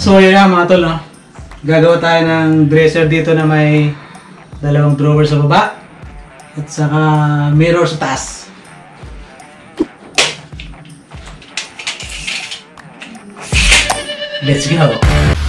So yun nga mga tol, no? Gagawa tayo ng dresser dito na may dalawang drawer sa baba at saka mirror sa taas. Let's go!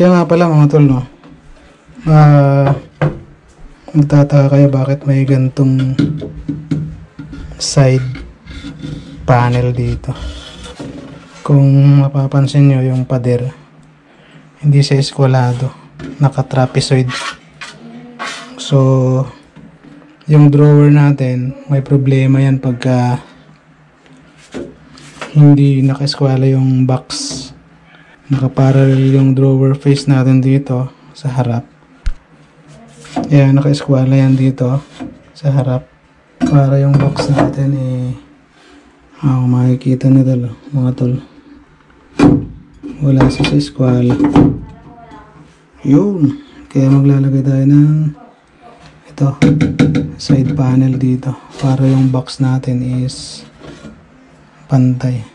Siya nga pala mga tol, no? Ah, magtataka kayo bakit may gantong side panel dito. Kung mapapansin nyo yung pader, hindi siya eskwalado. Naka-trapezoid. So, yung drawer natin, may problema yan pagka hindi naka-eskwala yung box nakaparallel yung drawer face natin dito sa harap. Yan naka-eskwala yan dito sa harap. Para yung box natin eh ako makikita na tol mga tol. Wala siya sa eskwala yun. Kaya maglalagay tayo ng ito side panel dito. Para yung box natin is pantay.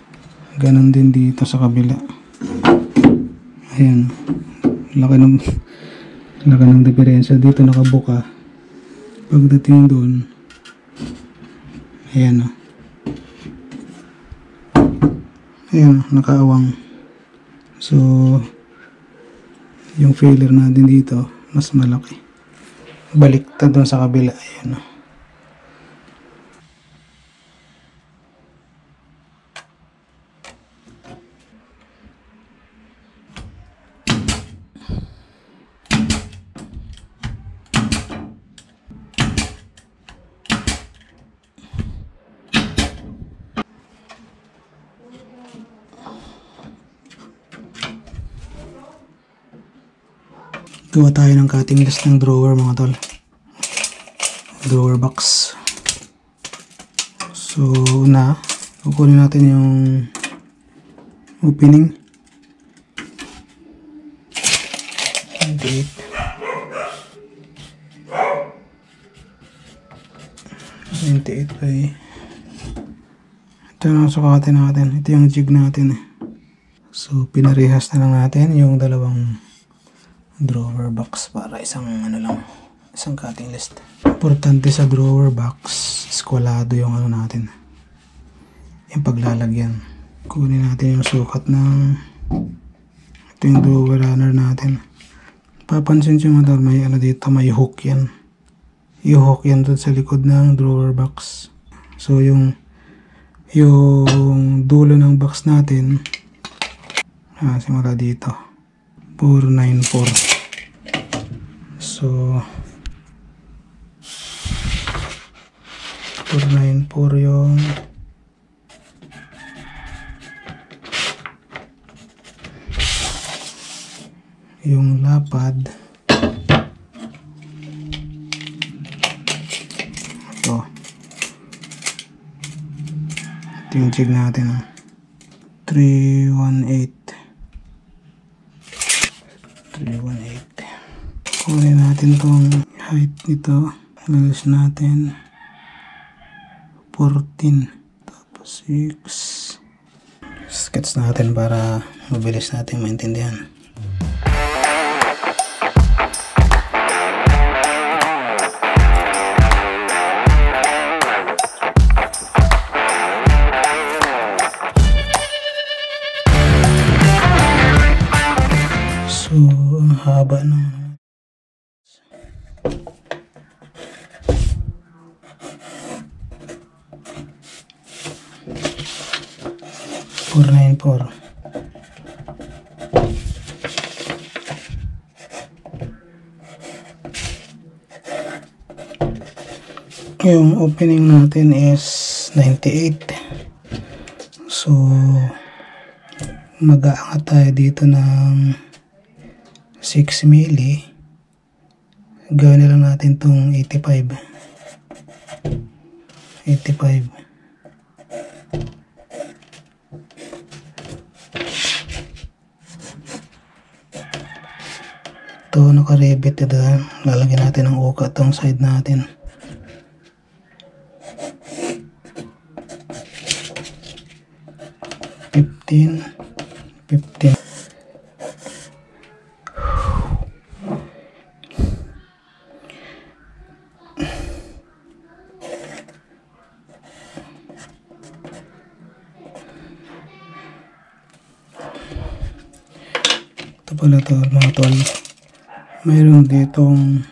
Ganon din dito sa kabila Ayan. Laki ng laki ng diferensya. Dito nakabuka. Pagdating doon, ayan o. Ayan, nakaawang. So, yung failure natin dito, mas malaki. Baliktad doon sa kabila. Ayan o. Gawa tayo ng cutting list ng drawer mga tol. Drawer box. So, una, kukunin natin yung opening. Date. 98 by ito yung sukatin natin. Ito yung jig natin eh. So, pinarehas na lang natin yung dalawang drawer box para isang ano lang, isang cutting list. Importante sa drawer box, skwalado yung ano natin. Yung paglalagyan. Kunin natin yung sukat ng ito yung drawer runner natin. Papansin siya mga may ano dito, may hook yan. I-hook yan doon sa likod ng drawer box. So yung yung dulo ng box natin ah, simula dito 494 so 494 yung yung lapad. Ito. Jig natin ah. 318 318 kunin natin tong height nito lalas natin. 14 tapos 6 sketch natin para mabilis natin maintindihan Yung opening natin is 98. So, mag-aangat tayo dito ng 6 milli. Gawin na lang natin tong 85. 85. Ito nakarebit ito. Lalagyan natin ng uka tong side natin. Fifteen. Fifteen. Ito pala to mga tol. Mayroon ditong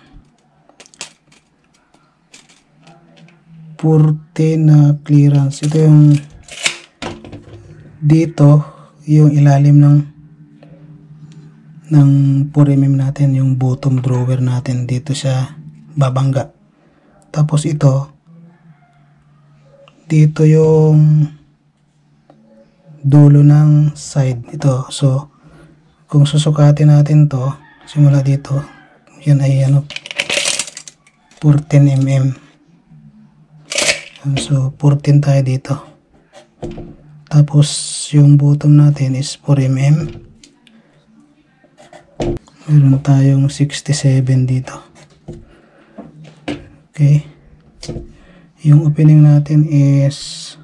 40 na clearance. Ito yung dito yung ilalim ng ng 4mm natin yung bottom drawer natin dito siya babangga. Tapos ito dito yung dulo ng side ito so kung susukatin natin to simula dito yan ay ano 14 mm so 14 tayo dito tapos yung bottom natin is 4 mm meron tayong 67 dito. Okay. Yung opening natin is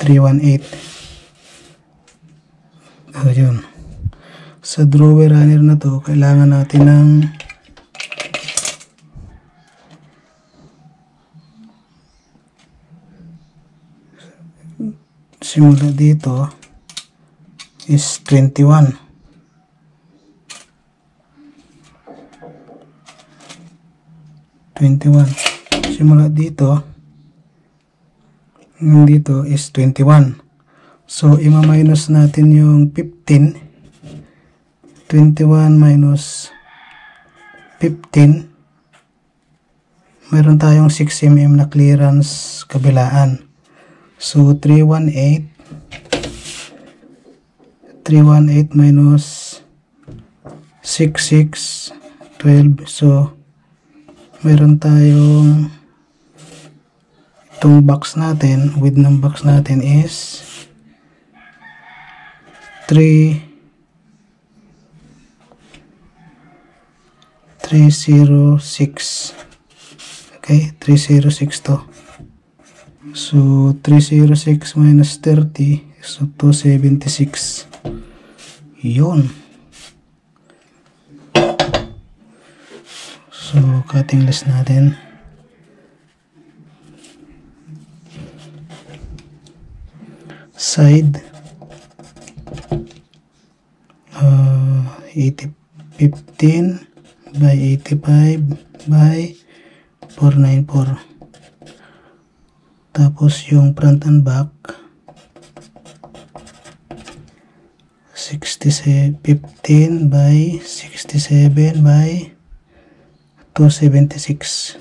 318 oh, yun sa drawer runner na to kailangan natin ng simula dito is 21 21 simula dito dito is 21 so ima-minus natin yung 15 21 minus 15 meron tayong 6 mm na clearance kabilaan. So 318 318 minus 66 12 so meron tayong itong box natin width ng box natin is 3 306 Okay, 306 to. So, 306 minus 30, so 276. Yun. So, cutting list natin. Side. Uh, 80, 15 by 85 by 494. Tapos yung front and back 67 15 by 67 by 276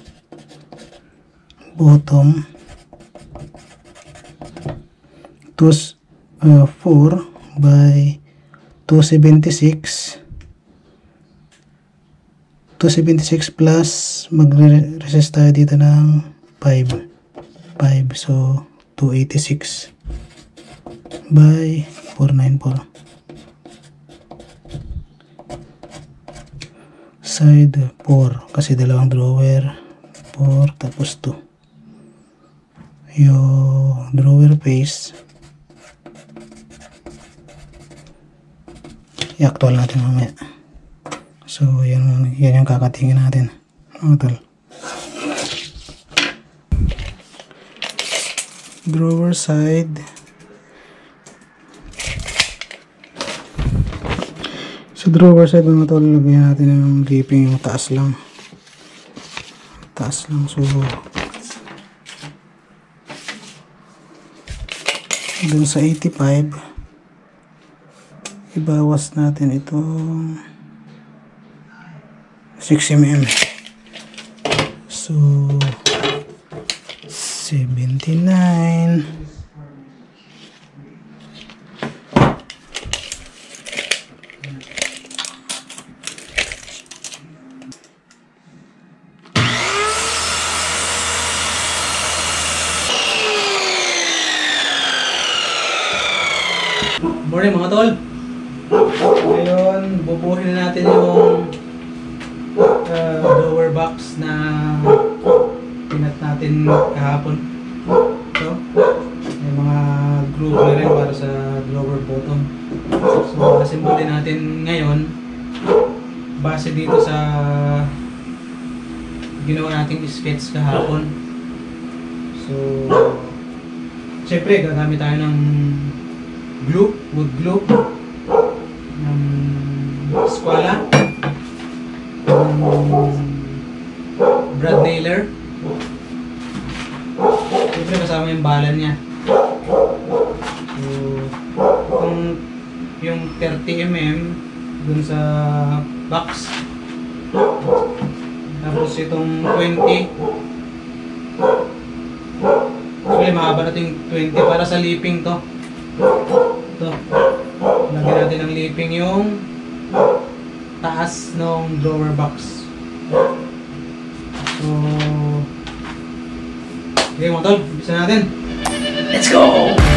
bottom. 2 uh, 4 by 276 276 plus magre-resist tayo dito ng 5 5 so 286 by 494 side 4 kasi dalawang drawer 4 tapos 2 yung drawer face i-actual natin mamaya. So yan, yan yung kakatingin natin. Mga drawer side sa drawer side mga tol lagyan natin ng ripping yung taas lang. Taas lang so dun sa 85 ibawas natin itong 6 mm so 79 Morning mga tol. Ngayon, bubuhin na natin yung uh, lower box na pinat natin kahapon. Ito. May mga groove na rin para sa lower bottom. So, assemble natin ngayon base dito sa ginawa nating sketch kahapon. So, syempre gagamit tayo ng glue, wood glue ng squala ng brad nailer siyempre kasama yung balan niya. So kung yung 30mm dun sa box tapos itong 20 actually mahaba na ito yung 20 para sa leaping to ito. Lagyan natin ng leaping yung taas ng drawer box. So, okay mga tol, natin. Let's go!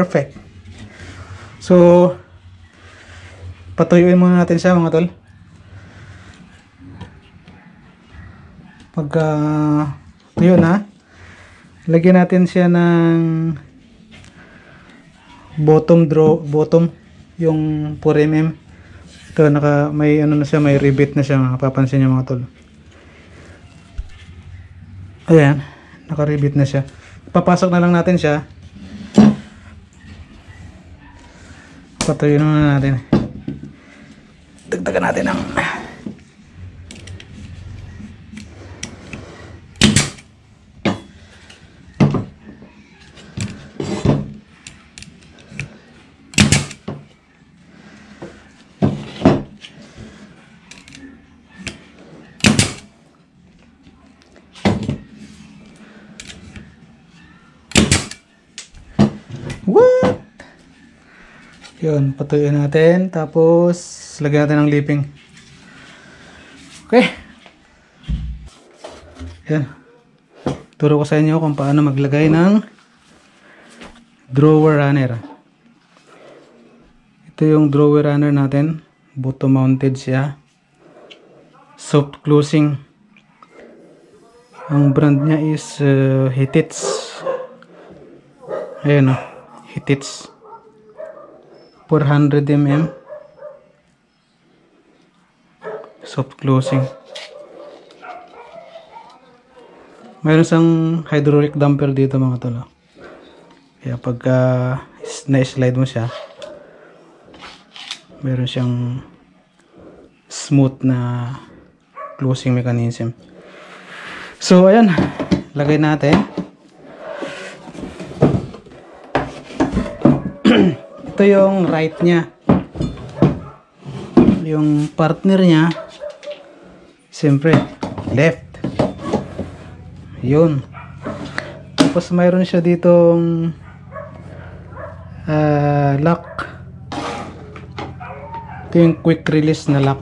Perfect. So, patuyuin muna natin siya mga tol. Pagka tuyo na, lagyan natin siya ng bottom draw, bottom, yung 4mm. Ito, naka, may ano na siya, may rivet na siya, mapapansin niyo mga tol. Ayan, naka-rivet na siya. Papasok na lang natin siya. Patuloy na natin. Dagdagan natin ang Yun, patuloy natin. Tapos, lagyan natin ng leaping. Okay. Yan. Turo ko sa inyo kung paano maglagay ng drawer runner. Ito yung drawer runner natin. Bottom mounted siya. Soft closing. Ang brand niya is uh, Hitits. Ayan o. Hitits. 400 mm. Soft closing. Mayroon siyang hydraulic damper dito mga tolo. Kaya pagka na-slide mo siya, mayroon siyang smooth na closing mechanism. So, ayan. Lagay natin. Ito yung right niya. Yung partner niya, siyempre, left. Yun. Tapos mayroon siya ditong ah, lock. Ito yung quick release na lock.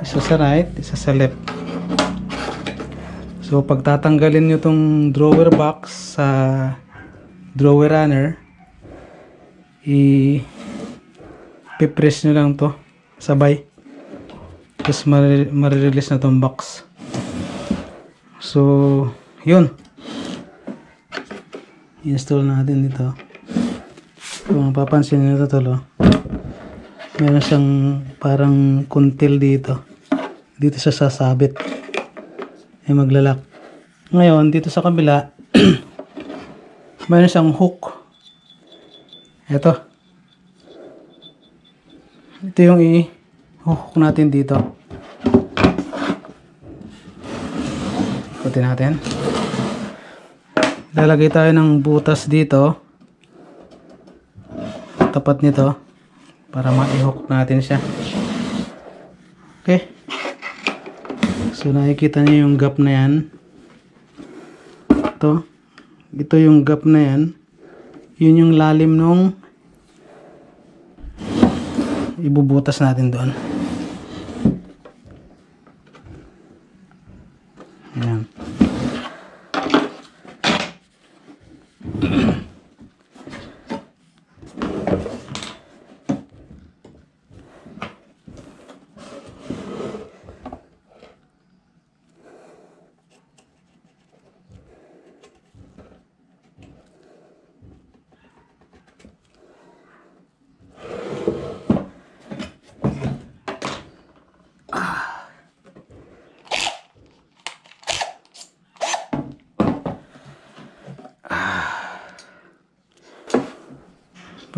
Isa sa right, isa sa left. So pag tatanggalin nyo tong drawer box sa drawer runner, i pipress nyo lang to sabay. Tapos marirelease na tong box. So, yun. Install natin dito. Kung mapapansin nyo ito tolo, meron siyang parang kuntil dito. Dito siya sasabit. Ay maglalak. Ngayon, dito sa kabila, meron siyang hook. Ito. Ito yung i-hook natin dito. Ikutin natin. Lalagay tayo ng butas dito. Tapat nito. Para ma-hook natin siya. Okay. So nakikita niyo yung gap na yan. Ito. Ito yung gap na yan. Yun yung lalim nung ibubutas natin doon. Ayan.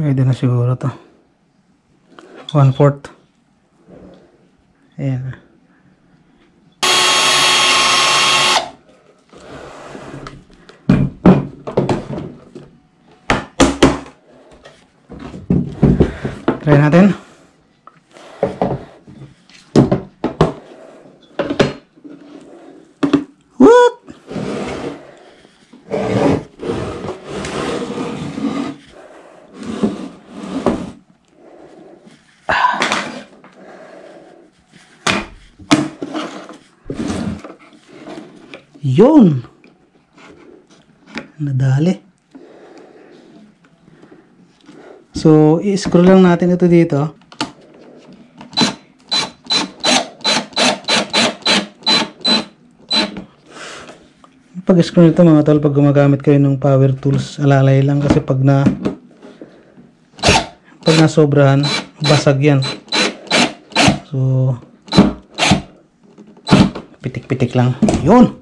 Pwede na siguro to. One fourth. Ayan. Try natin. What? Yun. Nadali. So, i-scroll lang natin ito dito. Pag-scroll nito mga tol, pag gumagamit kayo ng power tools, alalay lang kasi pag na pag nasobrahan, basag yan. So, pitik-pitik lang. Yun!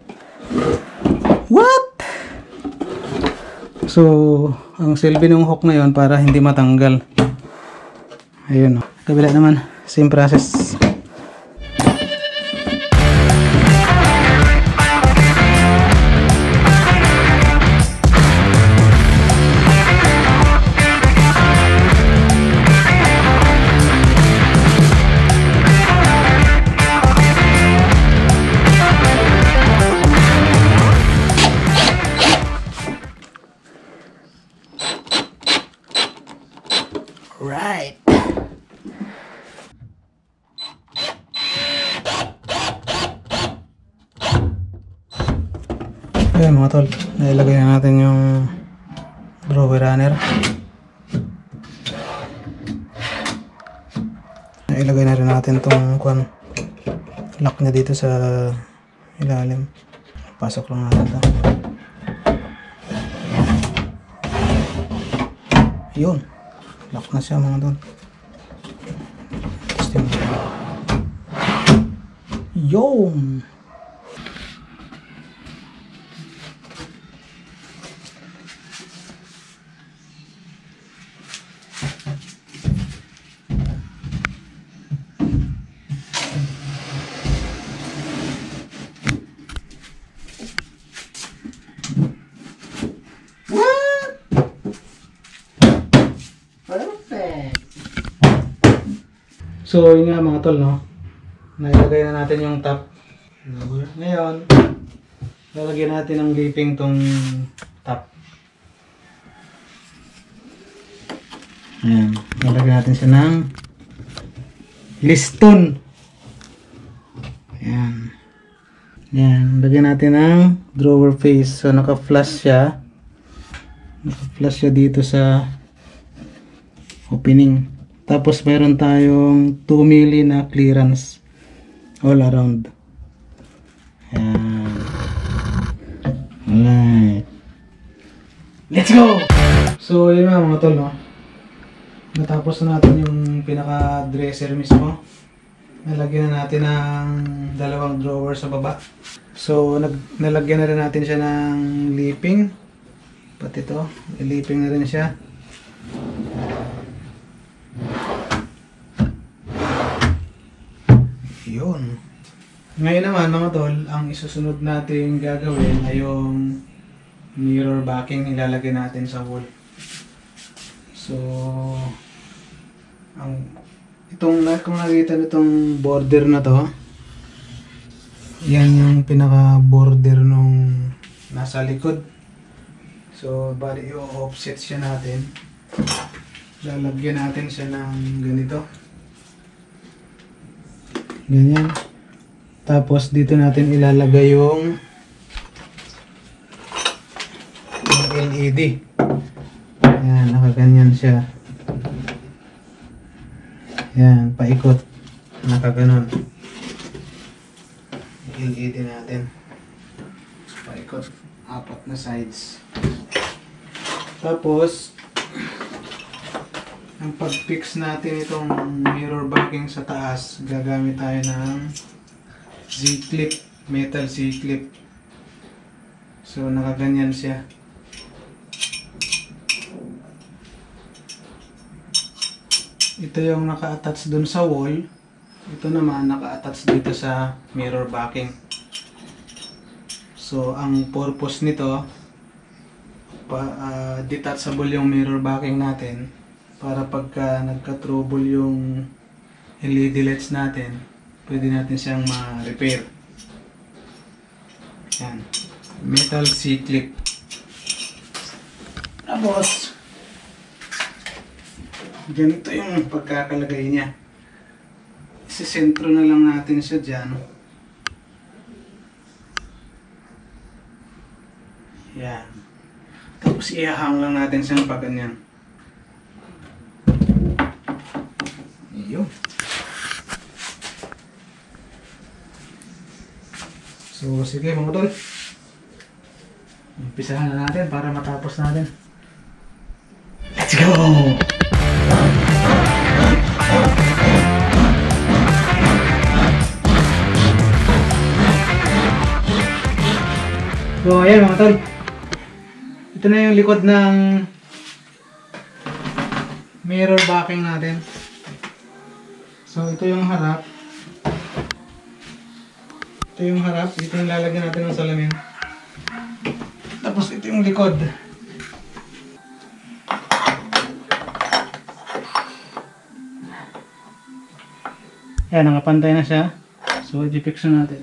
So, ang silbi ng hook na yon para hindi matanggal. Ayun o. Kabila naman, same process. Dito sa ilalim. Pasok lang natin to. Yun. Lock na siya mga tol. Testing. Yun. Perfect. So, yun nga mga tol, no? Nailagay na natin yung top. Ngayon, lalagyan natin ng leaping tong top. Ayan. Lalagyan natin siya ng liston. Ayan. Ayan. Lagyan natin ng drawer face. So, naka-flush siya. Naka-flush siya dito sa opening. Tapos mayroon tayong 2 milli na clearance all around. Ayan. Alright. Let's go! So, yun nga mga tol, no? Natapos na natin yung pinaka-dresser mismo. Nalagyan na natin ng dalawang drawer sa baba. So, nag nalagyan na rin natin siya ng leaping. Pati ito, iliping na rin siya. Yun. Ngayon naman mga tol, ang isusunod natin gagawin ay yung mirror backing ilalagay natin sa wall. So, ang itong kung nakita nitong border na to, yan yung pinaka border nung nasa likod. So, bali i-offset siya natin. Lalagyan natin siya ng ganito. Ganyan. Tapos dito natin ilalagay yung yung LED. Ayan, nakaganyan siya. Ayan, paikot. Nakaganon. LED natin. Paikot. Apat na sides. Tapos, ang pag-fix natin itong mirror backing sa taas, gagamit tayo ng Z-clip, metal Z-clip. So, nakaganyan siya. Ito yung naka-attach dun sa wall. Ito naman naka-attach dito sa mirror backing. So, ang purpose nito, pa, ah, detachable yung mirror backing natin para pagka nagka-trouble yung LED lights natin, pwede natin siyang ma-repair. Yan. Metal C-clip. Tapos, ganito yung pagkakalagay niya. Isisentro na lang natin siya dyan. Yan. Tapos ihahang lang natin siyang pag ganyan. video. So, sige mga tol. Umpisahan na natin para matapos natin. Let's go! So, ayan mga tol. Ito na yung likod ng mirror backing natin. So, ito yung harap. Ito yung harap. Ito yung lalagyan natin ng salamin. Tapos, ito yung likod. Ayan, nakapantay na siya. So, i-fix na natin.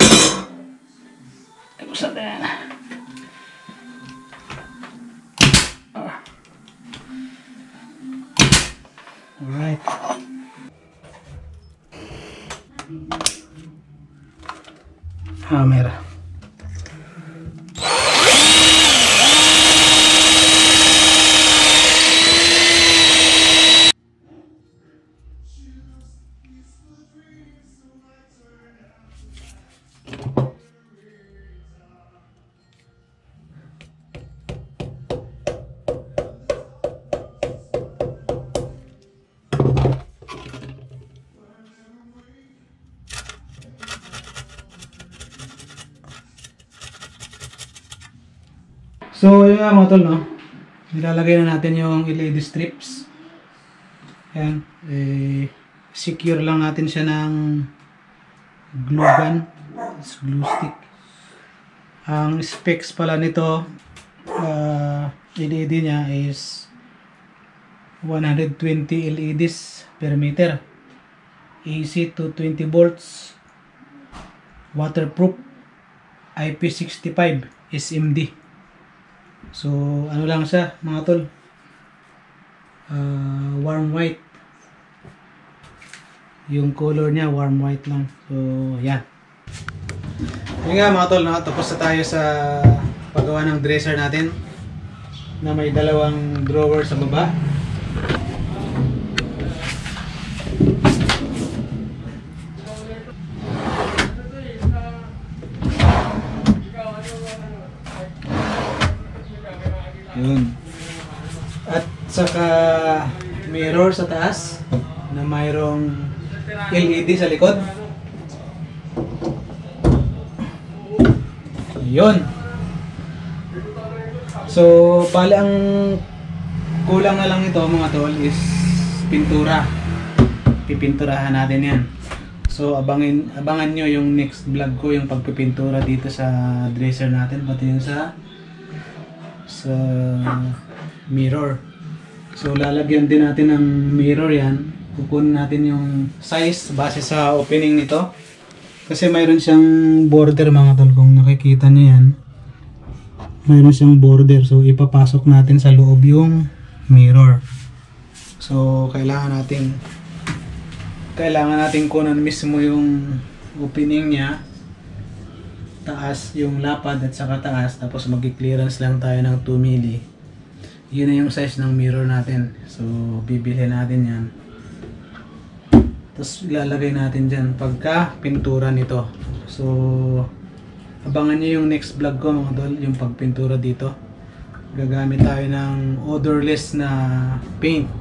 So, yun nga mga tol, no? Nilalagay na natin yung LED strips. Ayan. Eh, secure lang natin siya ng glue gun. It's glue stick. Ang specs pala nito, uh, LED niya is 120 LEDs per meter. AC to 20 volts. Waterproof. IP65 SMD. So, ano lang siya, mga tol. Uh, warm white. Yung color niya, warm white lang. So, yan. Yun nga mga tol, no? tapos na tayo sa paggawa ng dresser natin na may dalawang drawer sa baba. Yun. At saka mirror sa taas na mayroong LED sa likod. Yun. So, bali ang kulang na lang ito mga tol is pintura. Pipinturahan natin yan. So, abangin, abangan nyo yung next vlog ko, yung pagpipintura dito sa dresser natin, pati yung sa sa mirror. So lalagyan din natin ng mirror yan. Kukunin natin yung size base sa opening nito. Kasi mayroon siyang border mga tol kung nakikita niyo yan. Mayroon siyang border so ipapasok natin sa loob yung mirror. So kailangan natin kailangan natin kunan mismo yung opening niya taas yung lapad at saka taas tapos magi-clearance lang tayo ng 2 mili yun na yung size ng mirror natin. So bibili natin yan. Tapos ilalagay natin dyan pagka pintura nito. So abangan nyo yung next vlog ko mga tol yung pagpintura dito. Gagamit tayo ng odorless na paint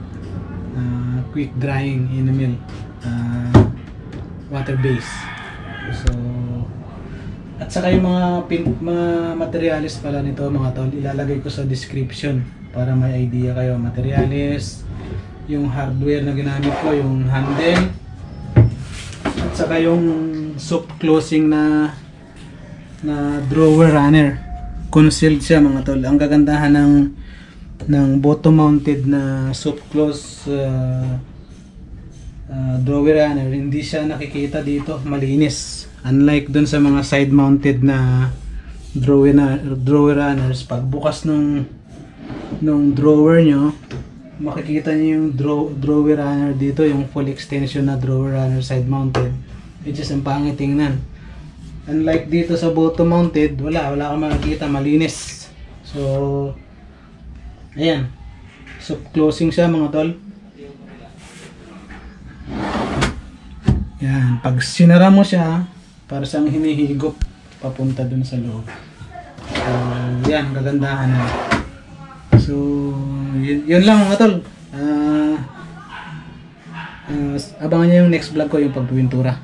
uh, quick drying in a mill uh, water base. So at saka yung mga mga materials pala nito mga tol, ilalagay ko sa description para may idea kayo. Materials, yung hardware na ginamit ko, yung handle, at saka yung soft closing na na drawer runner. Concealed siya mga tol. Ang kagandahan ng ng bottom mounted na soft close uh, uh, drawer runner, hindi siya nakikita dito, malinis. Unlike dun sa mga side mounted na drawer, na, drawer runners, pag bukas nung nung drawer nyo, makikita nyo yung draw, drawer runner dito, yung full extension na drawer runner side mounted. Which is ang pangit tingnan. Unlike dito sa bottom mounted, wala, wala kang makikita, malinis. So, ayan. So, closing siya mga tol. Yan, pag sinara mo siya, para siyang hinihigop papunta dun sa loob. So, yan, kagandahan na. So, yun, yun lang mga tol. Ah, ah, abangan nyo yung next vlog ko, yung pagpipintura.